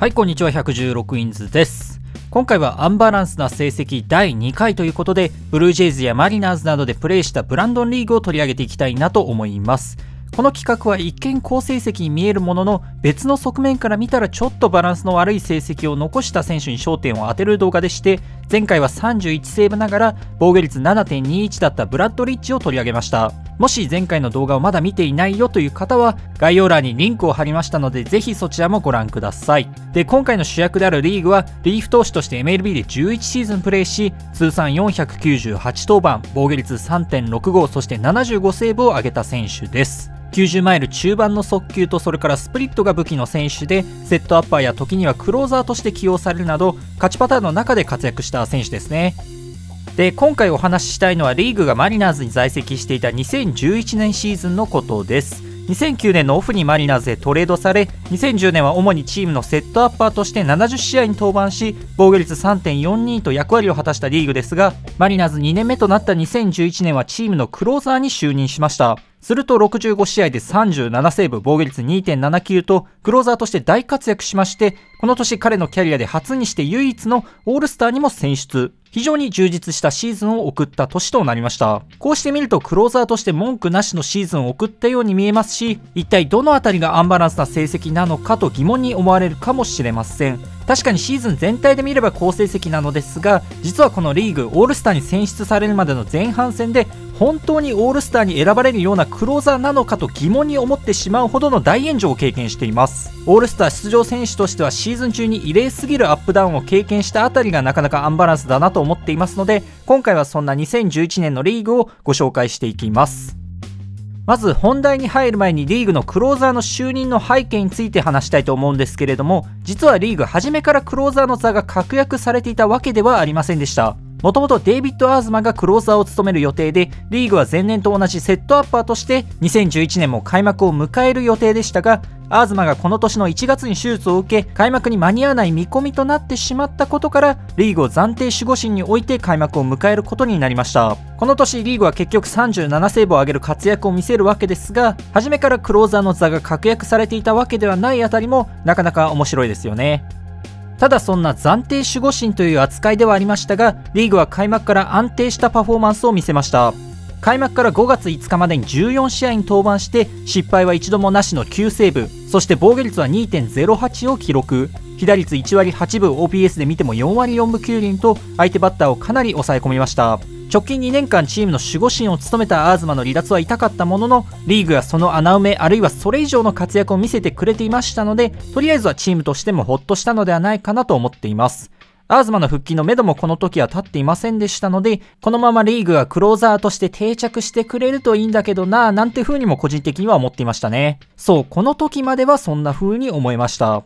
はいこんにちは116インズです。今回はアンバランスな成績第2回ということでブルージェイズやマリナーズなどでプレイしたブランドンリーグを取り上げていきたいなと思います。この企画は一見好成績に見えるものの別の側面から見たらちょっとバランスの悪い成績を残した選手に焦点を当てる動画でして前回は31セーブながら防御率7.21だったブラッドリッチを取り上げました。もし前回の動画をまだ見ていないよという方は概要欄にリンクを貼りましたのでぜひそちらもご覧ください。で今回の主役であるリーグはリーフ投手として MLB で11シーズンプレーし通算498登板防御率3.65そして75セーブを挙げた選手です。90マイル中盤の速球とそれからスプリットが武器の選手でセットアッパーや時にはクローザーとして起用されるなど勝ちパターンの中で活躍した選手ですね。で今回お話ししたいのはリーグがマリナーズに在籍していた2011年シーズンのことです。2009年のオフにマリナーズへトレードされ2010年は主にチームのセットアッパーとして70試合に登板し防御率3.42と役割を果たしたリーグですがマリナーズ2年目となった2011年はチームのクローザーに就任しました。すると65試合で37セーブ、防御率2.79と、クローザーとして大活躍しまして、この年彼のキャリアで初にして唯一のオールスターにも選出。非常に充実したシーズンを送った年となりました。こうして見るとクローザーとして文句なしのシーズンを送ったように見えますし、一体どのあたりがアンバランスな成績なのかと疑問に思われるかもしれません。確かにシーズン全体で見れば好成績なのですが、実はこのリーグ、オールスターに選出されるまでの前半戦で本当にオールスターに選ばれるようなクローザーなのかと疑問に思ってしまうほどの大炎上を経験しています。オールスター出場選手としてはシーズン中に異例すぎるアップダウンを経験したあたりがなかなかアンバランスだなと思っていますので今回はそんな2011年のリーグをご紹介していきます。まず本題に入る前にリーグのクローザーの就任の背景について話したいと思うんですけれども実はリーグ初めからクローザーの座が確約されていたわけではありませんでした。もともとデイビッド・アーズマがクローザーを務める予定で、リーグは前年と同じセットアッパーとして2011年も開幕を迎える予定でしたが、アーズマがこの年の1月に手術を受け、開幕に間に合わない見込みとなってしまったことから、リーグを暫定守護神に置いて開幕を迎えることになりました。この年、リーグは結局37セーブを挙げる活躍を見せるわけですが、初めからクローザーの座が確約されていたわけではないあたりも、なかなか面白いですよね。ただそんな暫定守護神という扱いではありましたがリーグは開幕から安定したパフォーマンスを見せました。開幕から5月5日までに14試合に登板して失敗は一度もなしの9セーブ。そして防御率は2.08を記録。被打率1割8分 OPS で見ても4割4分9厘と相手バッターをかなり抑え込みました。直近2年間チームの守護神を務めたアーズマの離脱は痛かったもののリーグがその穴埋めあるいはそれ以上の活躍を見せてくれていましたのでとりあえずはチームとしてもほっとしたのではないかなと思っていますアーズマの復帰の目処もこの時は立っていませんでしたので、このままリーグがクローザーとして定着してくれるといいんだけどなぁなんて風にも個人的には思っていましたね。そう、この時まではそんな風に思いました。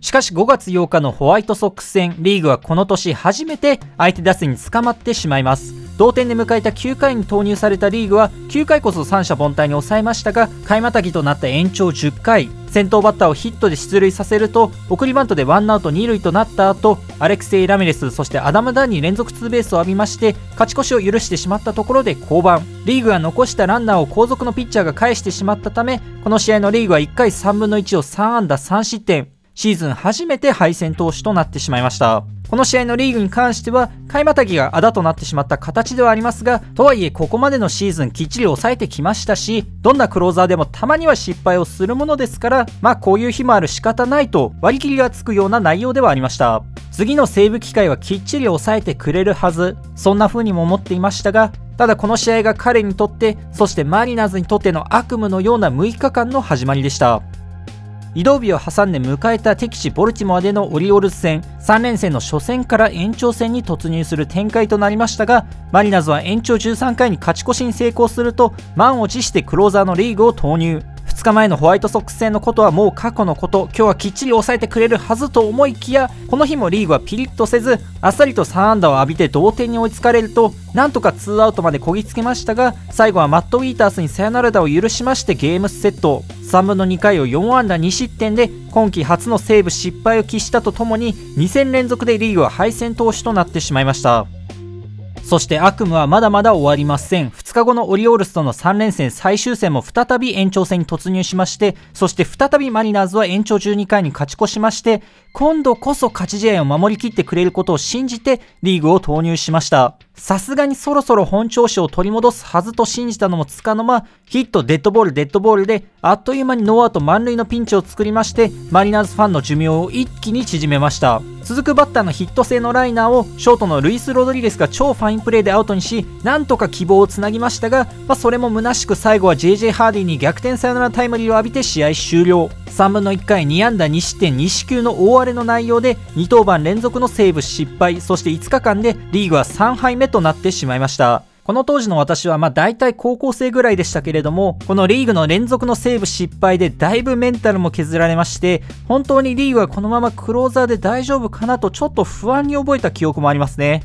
しかし5月8日のホワイトソックス戦、リーグはこの年初めて相手打線に捕まってしまいます。同点で迎えた9回に投入されたリーグは9回こそ三者凡退に抑えましたが、買いまたぎとなった延長10回、先頭バッターをヒットで出塁させると、送りバントでワンアウト2塁となった後、アレクセイ・ラミレス、そしてアダム・ダンに連続ツーベースを浴びまして、勝ち越しを許してしまったところで降板。リーグが残したランナーを後続のピッチャーが返してしまったため、この試合のリーグは1回3分の1を3安打3失点。シーズン初めて敗戦投手となってしまいました。この試合のリーグに関しては、買いまたぎがあだとなってしまった形ではありますが、とはいえここまでのシーズンきっちり抑えてきましたし、どんなクローザーでもたまには失敗をするものですから、まあこういう日もある仕方ないと割り切りがつくような内容ではありました。次のセーブ機会はきっちり抑えてくれるはず、そんな風にも思っていましたが、ただこの試合が彼にとって、そしてマリナーズにとっての悪夢のような6日間の始まりでした。移動日を挟んで迎えた敵地ボルティモアでのオリオールズ戦。3連戦の初戦から延長戦に突入する展開となりましたがマリナーズは延長13回に勝ち越しに成功すると満を持してクローザーのリーグを投入。2日前のホワイトソックス戦のことはもう過去のこと今日はきっちり抑えてくれるはずと思いきやこの日もリーグはピリッとせずあっさりと3安打を浴びて同点に追いつかれるとなんとか2アウトまでこぎつけましたが最後はマット・ウィータースにサヨナラ打を許しましてゲームセット3分の2回を4安打2失点で今季初のセーブ失敗を喫したとともに2戦連続でリーグは敗戦投手となってしまいましたそして悪夢はまだまだ終わりません。2日後のオリオールズとの3連戦最終戦も再び延長戦に突入しまして、そして再びマリナーズは延長12回に勝ち越しまして、今度こそ勝ち試合を守りきってくれることを信じてリーグを投入しました。さすがにそろそろ本調子を取り戻すはずと信じたのもつかの間、ヒット、デッドボール、デッドボールで、あっという間にノーアウト満塁のピンチを作りまして、マリナーズファンの寿命を一気に縮めました。続くバッターのヒット性のライナーをショートのルイス・ロドリゲスが超ファインプレーでアウトにし、なんとか希望をつなぎましたが、まあ、それも虚しく最後は JJ ハーディに逆転サヨナラタイムリーを浴びて試合終了。3分の1回2安打2失点2四球の大荒れの内容で2登板連続のセーブ失敗そして5日間でリーグは3敗目となってしまいましたこの当時の私はまあ大体高校生ぐらいでしたけれども、このリーグの連続のセーブ失敗でだいぶメンタルも削られまして、本当にリーグはこのままクローザーで大丈夫かなとちょっと不安に覚えた記憶もありますね。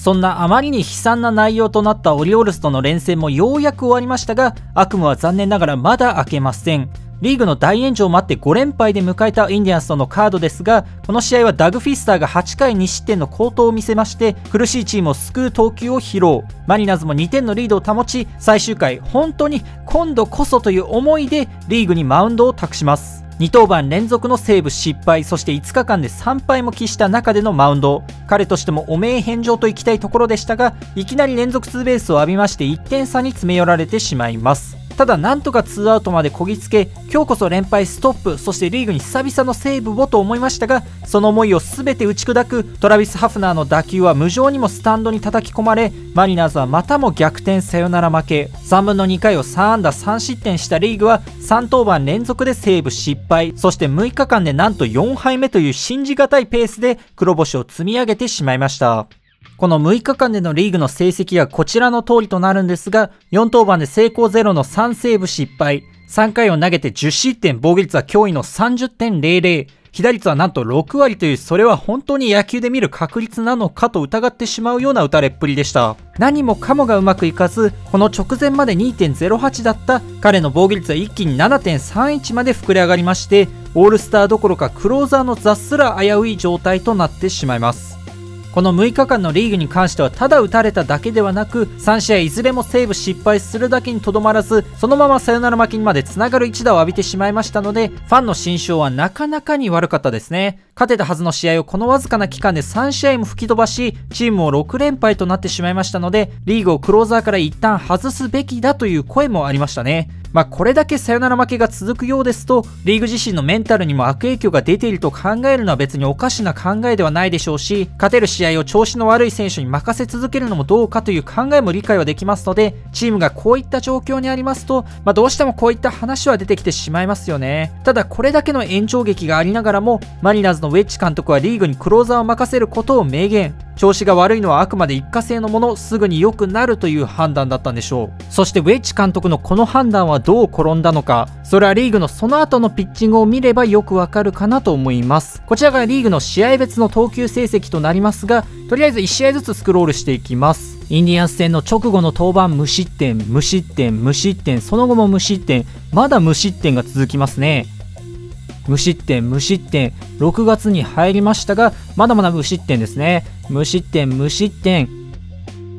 そんなあまりに悲惨な内容となったオリオールズとの連戦もようやく終わりましたが、悪夢は残念ながらまだ明けません。リーグの大炎上を待って5連敗で迎えたインディアンスとのカードですが、この試合はダグ・フィスターが8回2失点の好投を見せまして、苦しいチームを救う投球を披露。マリナーズも2点のリードを保ち、最終回、本当に今度こそという思いでリーグにマウンドを託します。2登板連続のセーブ失敗、そして5日間で3敗も喫した中でのマウンド。彼としても汚名返上といきたいところでしたが、いきなり連続ツーベースを浴びまして1点差に詰め寄られてしまいます。ただなんとか2アウトまでこぎつけ今日こそ連敗ストップそしてリーグに久々のセーブをと思いましたがその思いを全て打ち砕くトラビス・ハフナーの打球は無情にもスタンドに叩き込まれマリナーズはまたも逆転サヨナラ負け。3分の2回を3安打3失点したリーグは3登板連続でセーブ失敗。そして6日間でなんと4敗目という信じがたいペースで黒星を積み上げてしまいました。この6日間でのリーグの成績がこちらの通りとなるんですが、4登板で成功ゼロの3セーブ失敗、3回を投げて10失点、防御率は驚異の30.00、被打率はなんと6割という、それは本当に野球で見る確率なのかと疑ってしまうような打たれっぷりでした。何もかもがうまくいかず、この直前まで2.08だった彼の防御率は一気に7.31まで膨れ上がりまして、オールスターどころかクローザーの雑すら危うい状態となってしまいます。この6日間のリーグに関してはただ打たれただけではなく3試合いずれもセーブ失敗するだけにとどまらずそのままサヨナラ負けにまでつながる一打を浴びてしまいましたのでファンの心象はなかなかに悪かったですね。勝てたはずの試合をこのわずかな期間で3試合も吹き飛ばしチームも6連敗となってしまいましたのでリーグをクローザーから一旦外すべきだという声もありましたねまあ、これだけサヨナラ負けが続くようですと、リーグ自身のメンタルにも悪影響が出ていると考えるのは別におかしな考えではないでしょうし、勝てる試合を調子の悪い選手に任せ続けるのもどうかという考えも理解はできますので、チームがこういった状況にありますと、まあ、どうしてもこういった話は出てきてしまいますよね。ただ、これだけの延長劇がありながらも、マリナーズのウェッジ監督はリーグにクローザーを任せることを明言。調子が悪いのはあくまで一過性のもの、すぐに良くなるという判断だったんでしょう。そしてウェッジ監督のこの判断はどう転んだのか、それはリーグのその後のピッチングを見ればよくわかるかなと思います。こちらがリーグの試合別の投球成績となりますが、とりあえず1試合ずつスクロールしていきます。インディアンス戦の直後の登板無失点、無失点、無失点、その後も無失点、まだ無失点が続きますね。無失点、無失点、6月に入りましたが、まだまだ無失点ですね。無失点、無失点。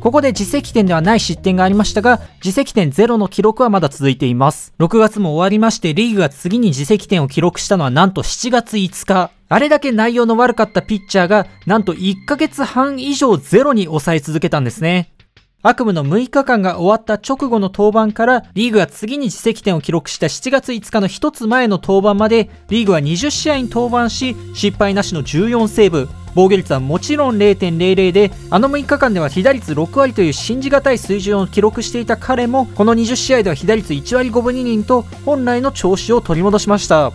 ここで自責点ではない失点がありましたが、自責点0の記録はまだ続いています。6月も終わりまして、リーグが次に自責点を記録したのはなんと7月5日。あれだけ内容の悪かったピッチャーが、なんと1ヶ月半以上ゼロに抑え続けたんですね。悪夢の6日間が終わった直後の登板からリーグが次に自責点を記録した。7月5日の1つ前の登板までリーグは20試合に登板し失敗なしの14セーブ。防御率はもちろん0.00であの6日間では被打率6割という信じがたい水準を記録していた彼もこの20試合では被打率1割5分2厘と本来の調子を取り戻しました。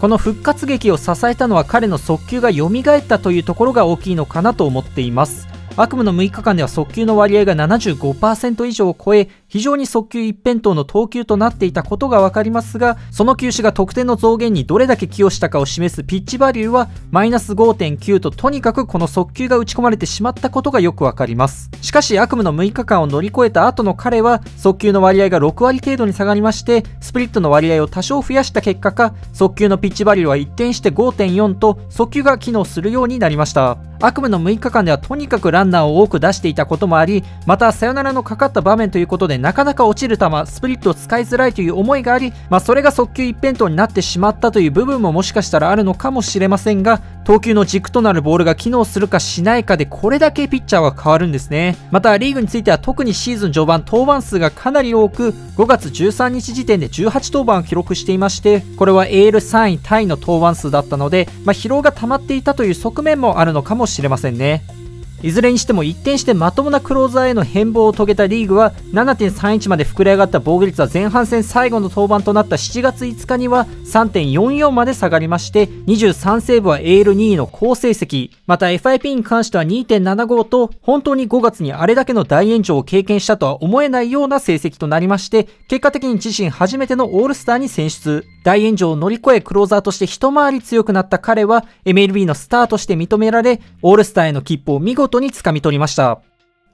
この復活劇を支えたのは彼の速球が蘇ったというところが大きいのかなと思っています。悪夢の6日間では速球の割合が75%以上を超え非常に速球一辺倒の投球となっていたことがわかりますが、その球種が得点の増減にどれだけ寄与したかを示すピッチバリューはマイナス5.9ととにかくこの速球が打ち込まれてしまったことがよくわかります。しかし悪夢の6日間を乗り越えた後の彼は速球の割合が6割程度に下がりまして、スプリットの割合を多少増やした結果か、速球のピッチバリューは一転して5.4と速球が機能するようになりました。悪夢の6日間ではとにかくランナーを多く出していたこともあり、またサヨナラのかかった場面ということでなかなか落ちる球、スプリットを使いづらいという思いがあり、まあ、それが速球一辺倒になってしまったという部分ももしかしたらあるのかもしれませんが、投球の軸となるボールが機能するかしないかでこれだけピッチャーは変わるんですね。またリーグについては特にシーズン序盤登板数がかなり多く、5月13日時点で18登板を記録していまして、これは AL3 位タイの登板数だったので、まあ、疲労が溜まっていたという側面もあるのかもしれませんね。いずれにしても一転してまともなクローザーへの変貌を遂げたリーグは7.31まで膨れ上がった防御率は前半戦最後の登板となった7月5日には3.44まで下がりまして23セーブは AL2 位の好成績。また FIP に関しては2.75と本当に5月にあれだけの大炎上を経験したとは思えないような成績となりまして結果的に自身初めてのオールスターに選出。大炎上を乗り越えクローザーとして一回り強くなった彼は MLB のスターとして認められオールスターへの切符を見事に掴み取りました。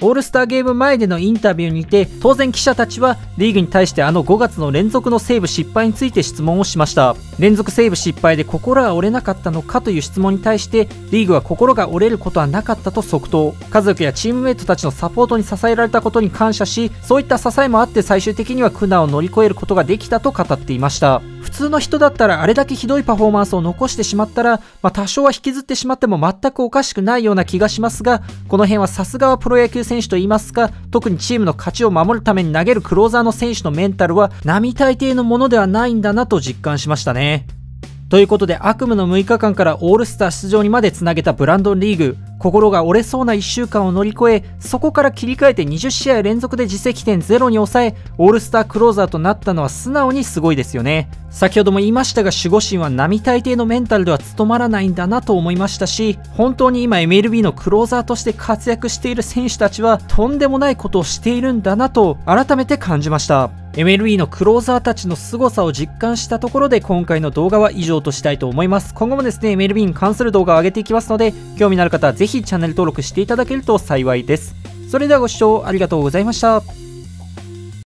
オールスターゲーム前でのインタビューにて当然記者たちはリーグに対してあの5月の連続のセーブ失敗について質問をしました。連続セーブ失敗で心が折れなかったのかという質問に対してリーグは心が折れることはなかったと即答。家族やチームメイトたちのサポートに支えられたことに感謝しそういった支えもあって最終的には苦難を乗り越えることができたと語っていました。普通の人だったらあれだけひどいパフォーマンスを残してしまったら、まあ、多少は引きずってしまっても全くおかしくないような気がしますがこの辺はさすがはプロ野球選手といいますか特にチームの勝ちを守るために投げるクローザーの選手のメンタルは並大抵のものではないんだなと実感しましたね。ということで悪夢の6日間からオールスター出場にまでつなげたブランドンリーグ。心が折れそうな1週間を乗り越えそこから切り替えて20試合連続で自責点ゼロに抑えオールスタークローザーとなったのは素直にすごいですよね。先ほども言いましたが守護神は並大抵のメンタルでは務まらないんだなと思いましたし本当に今 MLB のクローザーとして活躍している選手たちはとんでもないことをしているんだなと改めて感じました。MLB のクローザーたちの凄さを実感したところで今回の動画は以上としたいと思います今後もですね MLB に関する動画を上げていきますので興味のある方はぜひチャンネル登録していただけると幸いです。それではご視聴ありがとうございました。